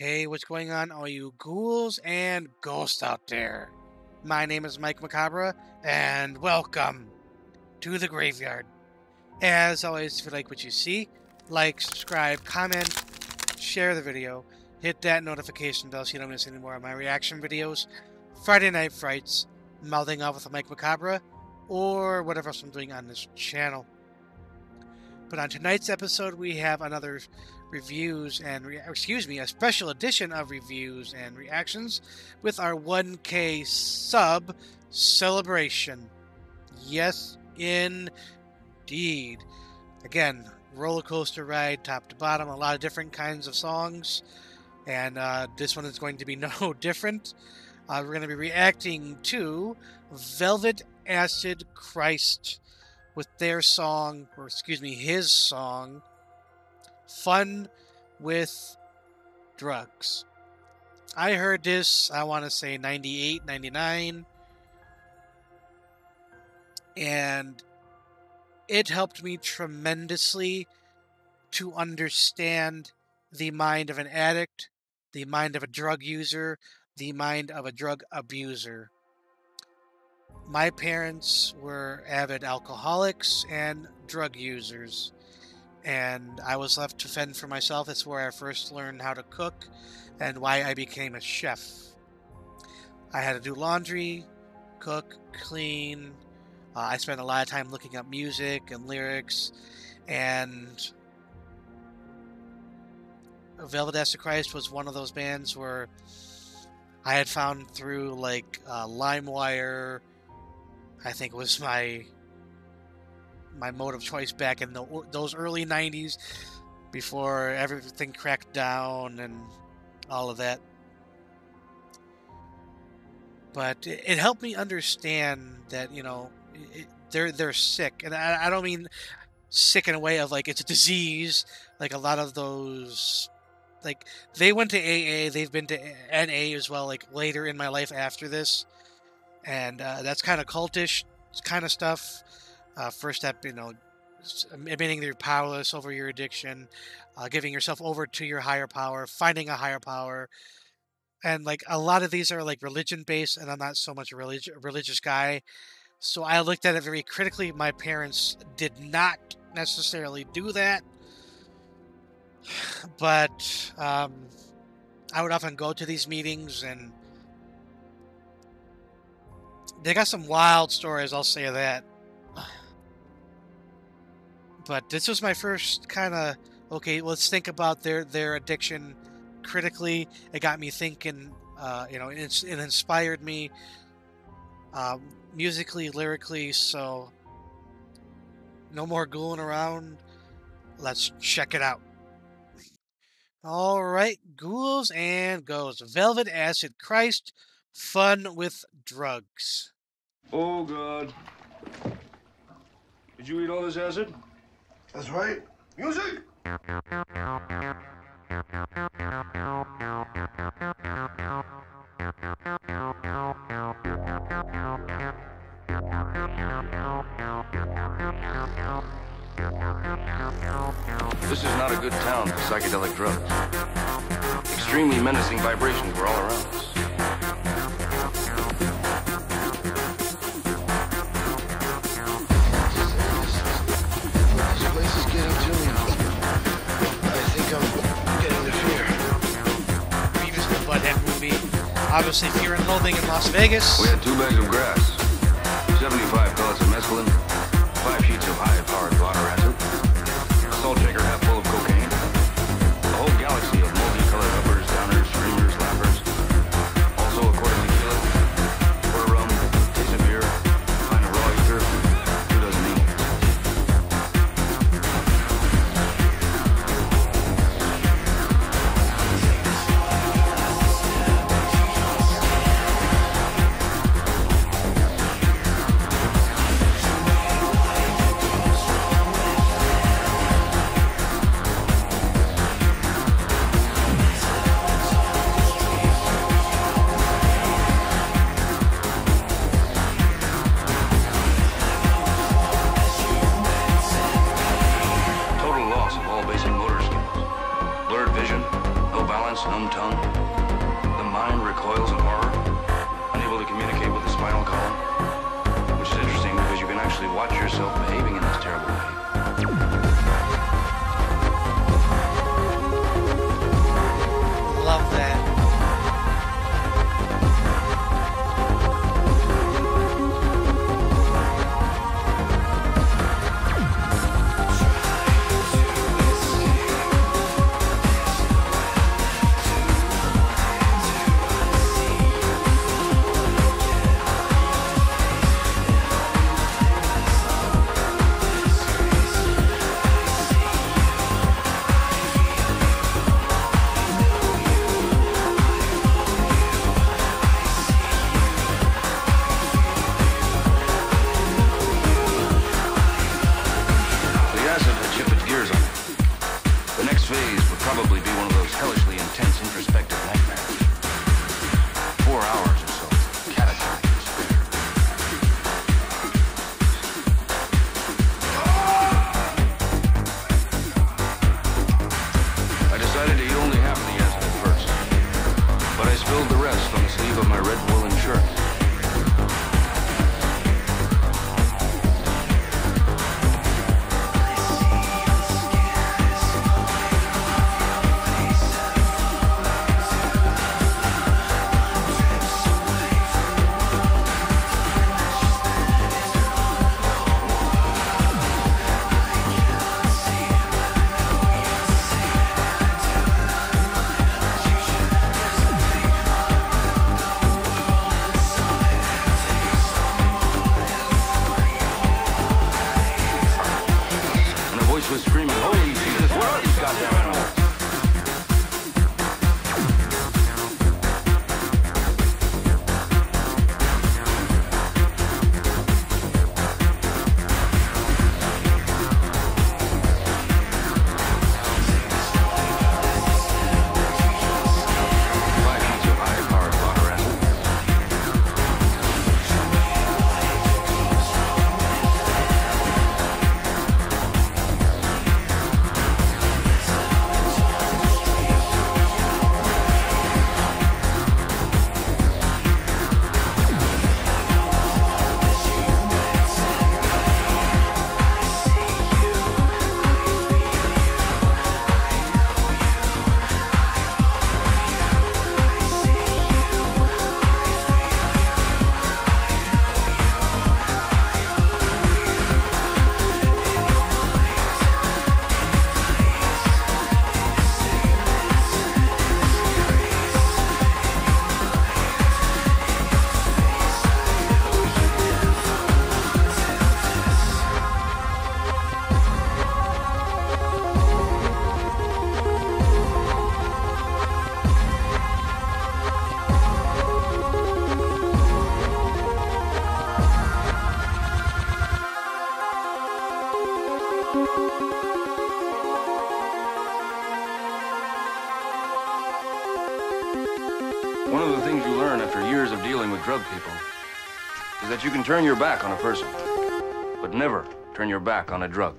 Hey, what's going on, all you ghouls and ghosts out there? My name is Mike Macabre, and welcome to the graveyard. As always, if you like what you see, like, subscribe, comment, share the video, hit that notification bell so you don't miss any more of my reaction videos, Friday Night Frights, Mouthing Off with Mike Macabre, or whatever else I'm doing on this channel. But on tonight's episode, we have another reviews and re- excuse me, a special edition of reviews and reactions with our 1K sub celebration. Yes, indeed. Again, roller coaster ride, top to bottom, a lot of different kinds of songs, and uh, this one is going to be no different. Uh, we're going to be reacting to Velvet Acid Christ with their song, or excuse me, his song, Fun with Drugs. I heard this, I want to say 98, 99, and it helped me tremendously to understand the mind of an addict, the mind of a drug user, the mind of a drug abuser. My parents were avid alcoholics and drug users, and I was left to fend for myself. It's where I first learned how to cook and why I became a chef. I had to do laundry, cook, clean. Uh, I spent a lot of time looking up music and lyrics, and Velvet Acid Christ was one of those bands where I had found through like uh, LimeWire I think it was my my mode of choice back in the, those early 90s before everything cracked down and all of that. But it, helped me understand that, you know, they're they're sick. And I, I don't mean sick in a way of like it's a disease, like a lot of those like they went to AA, they've been to NA as well, like later in my life after this and uh, that's kind of cultish kind of stuff. Uh, first step, you know, admitting that you're powerless over your addiction, uh, giving yourself over to your higher power, finding a higher power, and like a lot of these are like religion based, and I'm not so much a relig- religious guy, so I looked at it very critically. My parents did not necessarily do that, but um, I would often go to these meetings and they got some wild stories, I'll say that. But this was my first kind of okay. Let's think about their their addiction critically. It got me thinking. Uh, you know, it, it inspired me um, musically, lyrically. So no more ghouling around. Let's check it out. All right, ghouls and goes. Velvet Acid Christ Fun with drugs. Oh, God. Did you eat all this acid? That's right. Music! This is not a good town for psychedelic drugs. Extremely menacing vibrations were all around us. Obviously, Fear and Loathing in Las Vegas. We had two bags of grass, 75 drug people is that you can turn your back on a person, but never turn your back on a drug.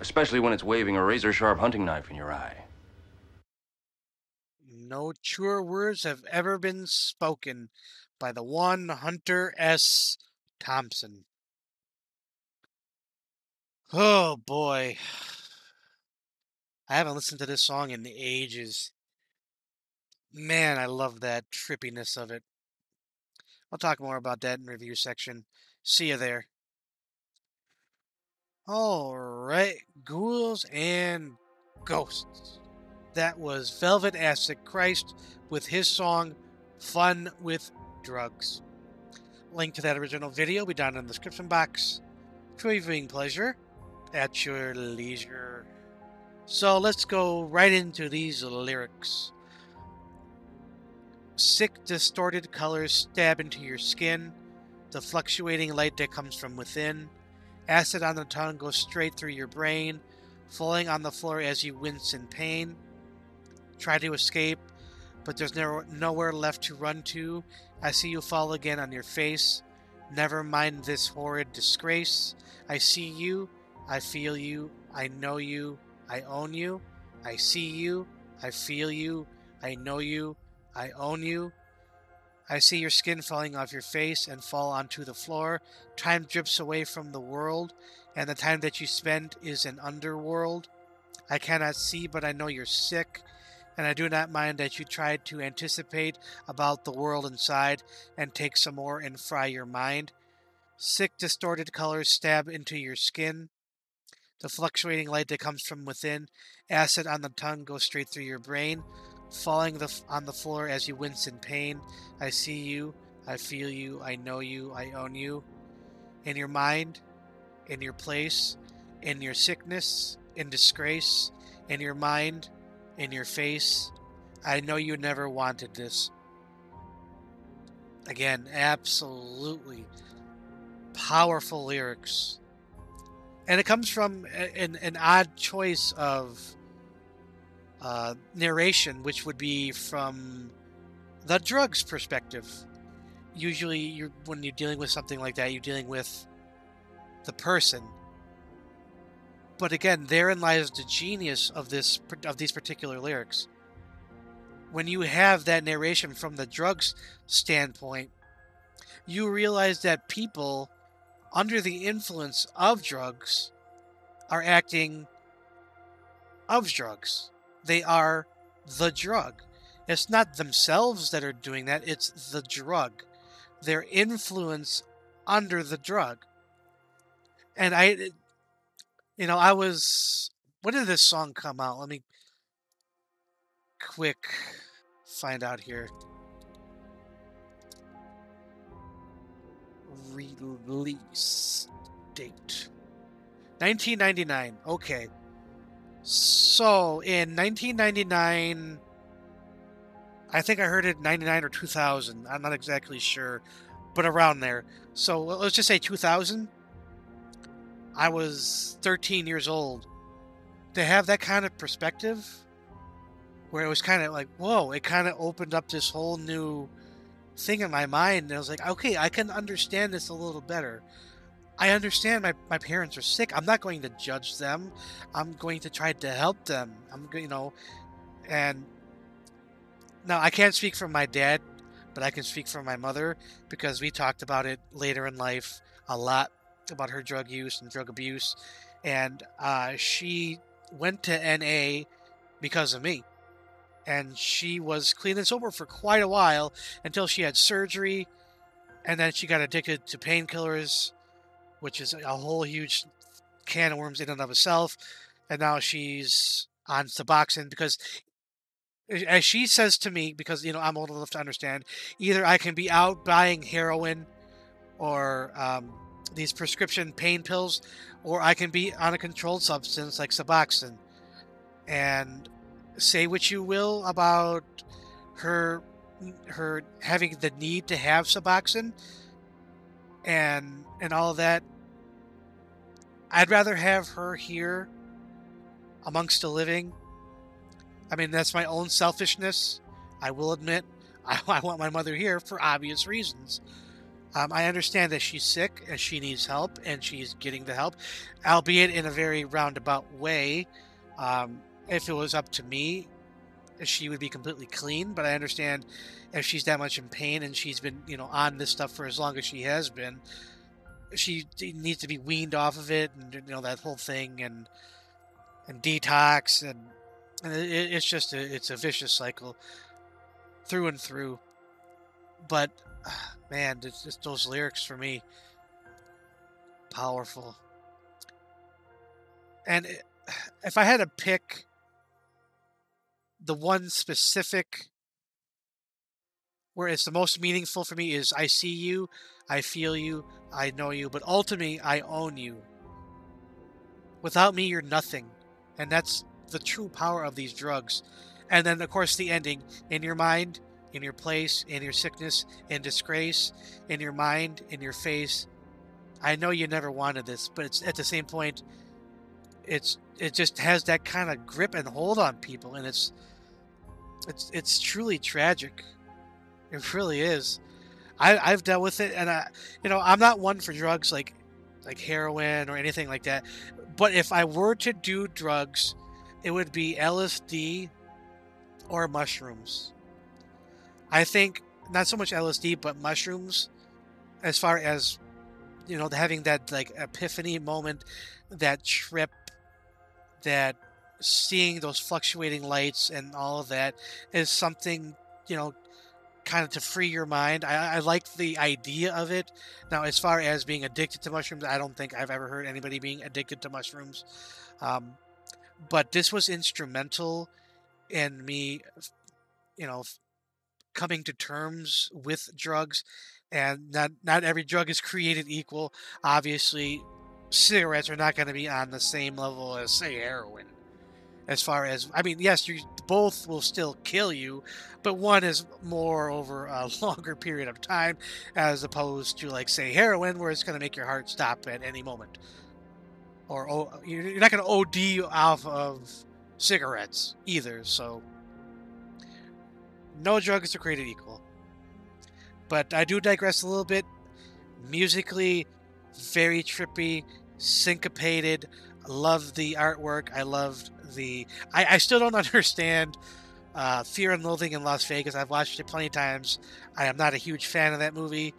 Especially when it's waving a razor sharp hunting knife in your eye. No truer words have ever been spoken by the one Hunter S. Thompson. Oh boy. I haven't listened to this song in ages. Man, I love that trippiness of it. I'll talk more about that in review section. See you there. All right, ghouls and ghosts. That was Velvet Acid Christ with his song Fun with Drugs. Link to that original video will be down in the description box for viewing pleasure at your leisure. So let's go right into these lyrics. Sick, distorted colors stab into your skin, the fluctuating light that comes from within. Acid on the tongue goes straight through your brain, falling on the floor as you wince in pain. Try to escape, but there's no, nowhere left to run to. I see you fall again on your face. Never mind this horrid disgrace. I see you, I feel you, I know you, I own you. I see you, I feel you, I know you, I own you. I see your skin falling off your face and fall onto the floor. Time drips away from the world, and the time that you spend is an underworld. I cannot see, but I know you're sick, and I do not mind that you tried to anticipate about the world inside and take some more and fry your mind. Sick, distorted colors stab into your skin. The fluctuating light that comes from within, acid on the tongue, goes straight through your brain, falling the, on the floor as you wince in pain. I see you, I feel you, I know you, I own you. In your mind, in your place, in your sickness, in disgrace, in your mind, in your face. I know you never wanted this. Again, absolutely powerful lyrics. And it comes from an, an odd choice of uh, narration, which would be from the drugs perspective. Usually, you're, when you're dealing with something like that, you're dealing with the person. But again, therein lies the genius of this of these particular lyrics. When you have that narration from the drugs standpoint, you realize that people under the influence of drugs are acting of drugs. They are the drug. It's not themselves that are doing that, it's the drug. Their influence under the drug. And I, you know, I was. When did this song come out? Let me quick find out here. Release date 1999. Okay. So in 1999, I think I heard it 99 or 2000. I'm not exactly sure, but around there. So let's just say 2000. I was 13 years old. To have that kind of perspective, where it was kind of like, whoa, it kind of opened up this whole new thing in my mind. And I was like, okay, I can understand this a little better. I understand my, my parents are sick. I'm not going to judge them. I'm going to try to help them. I'm going you know, and now I can't speak for my dad, but I can speak for my mother because we talked about it later in life a lot about her drug use and drug abuse, and uh, she went to NA because of me, and she was clean and sober for quite a while until she had surgery, and then she got addicted to painkillers which is a whole huge can of worms in and of itself. And now she's on Suboxone because, as she says to me, because you know I'm old enough to understand, either I can be out buying heroin or um, these prescription pain pills, or I can be on a controlled substance like Suboxone. And say what you will about her her having the need to have Suboxone and and all that. I'd rather have her here amongst the living. I mean, that's my own selfishness. I will admit, I, I want my mother here for obvious reasons. Um, I understand that she's sick and she needs help, and she's getting the help, albeit in a very roundabout way. Um, if it was up to me, she would be completely clean. But I understand if she's that much in pain and she's been, you know, on this stuff for as long as she has been, she needs to be weaned off of it, and you know that whole thing, and and detox, and, and it, it's just a it's a vicious cycle through and through. But man, it's just those lyrics for me powerful. And if I had to pick the one specific where it's the most meaningful for me is I see you, I feel you, I know you, but ultimately I own you. Without me, you're nothing. And that's the true power of these drugs. And then, of course, the ending in your mind, in your place, in your sickness, in disgrace, in your mind, in your face. I know you never wanted this, but it's at the same point, it's it just has that kind of grip and hold on people, and it's it's it's truly tragic. It really is. I, I've dealt with it, and I, you know, I'm not one for drugs like, like heroin or anything like that. But if I were to do drugs, it would be LSD or mushrooms. I think not so much LSD, but mushrooms, as far as you know, having that like epiphany moment, that trip, that seeing those fluctuating lights and all of that is something you know kind of to free your mind. I, I like the idea of it. Now, as far as being addicted to mushrooms, I don't think I've ever heard anybody being addicted to mushrooms. Um, but this was instrumental in me, you know, coming to terms with drugs. And not not every drug is created equal. Obviously, cigarettes are not going to be on the same level as say heroin as far as I mean, yes, you both will still kill you, but one is more over a longer period of time as opposed to like say heroin, where it's going to make your heart stop at any moment, or oh, you're not going to OD off of cigarettes either. So no drugs are created equal. But I do digress a little bit. Musically, very trippy, syncopated. Love the artwork. I loved the. I, I still don't understand uh, Fear and Loathing in Las Vegas. I've watched it plenty of times. I am not a huge fan of that movie.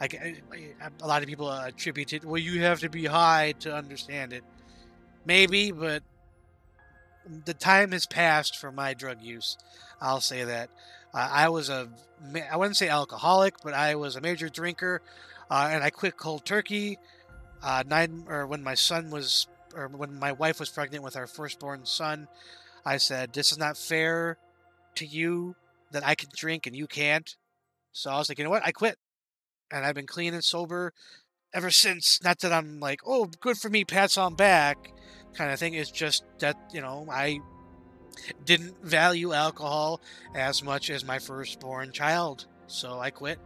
I, I, a lot of people attribute it. Well, you have to be high to understand it. Maybe, but the time has passed for my drug use. I'll say that. Uh, I was a, I wouldn't say alcoholic, but I was a major drinker, uh, and I quit cold turkey. Uh, nine or when my son was or when my wife was pregnant with our firstborn son, I said, "This is not fair to you that I can drink and you can't." So I was like, "You know what? I quit." And I've been clean and sober ever since. Not that I'm like, "Oh, good for me, pats on back," kind of thing. It's just that, you know, I didn't value alcohol as much as my firstborn child. So I quit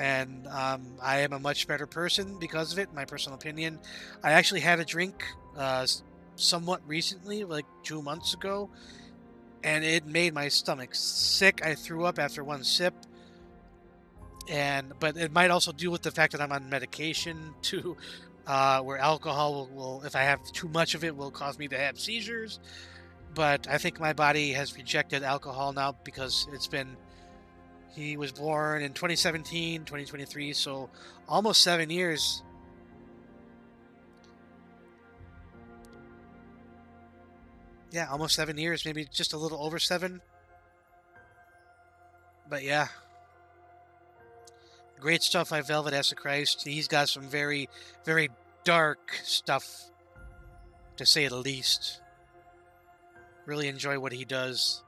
and um, I am a much better person because of it. My personal opinion. I actually had a drink uh, somewhat recently, like two months ago, and it made my stomach sick. I threw up after one sip, and but it might also do with the fact that I'm on medication too, uh, where alcohol will, will, if I have too much of it, will cause me to have seizures. But I think my body has rejected alcohol now because it's been he was born in 2017, 2023, so almost seven years. Yeah, almost seven years, maybe just a little over seven. But yeah. Great stuff by Velvet Acid Christ. He's got some very, very dark stuff, to say the least. Really enjoy what he does.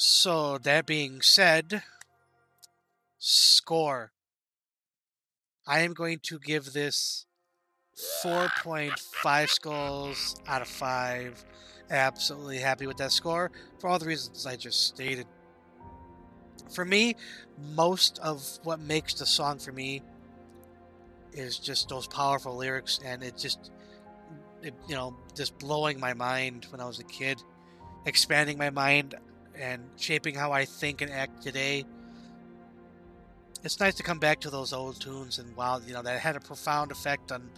So, that being said, score. I am going to give this 4.5 skulls out of 5. Absolutely happy with that score for all the reasons I just stated. For me, most of what makes the song for me is just those powerful lyrics and it just it, you know just blowing my mind when I was a kid expanding my mind and shaping how I think and act today. It's nice to come back to those old tunes and wow, you know, that had a profound effect on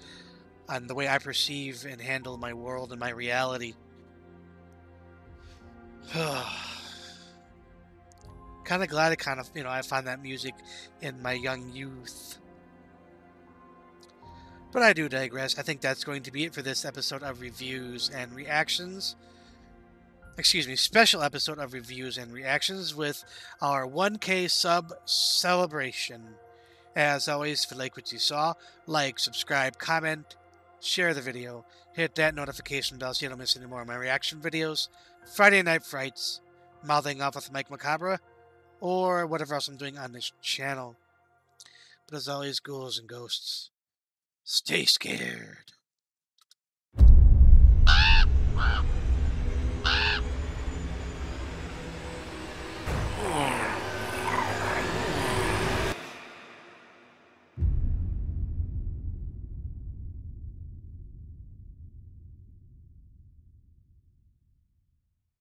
on the way I perceive and handle my world and my reality. kind of glad I kind of, you know, I found that music in my young youth. But I do digress. I think that's going to be it for this episode of reviews and reactions excuse me, special episode of reviews and reactions with our 1K sub celebration. As always, if you like what you saw, like, subscribe, comment, share the video, hit that notification bell so you don't miss any more of my reaction videos, Friday Night Frights, Mouthing Off with Mike Macabre, or whatever else I'm doing on this channel. But as always, ghouls and ghosts, stay scared.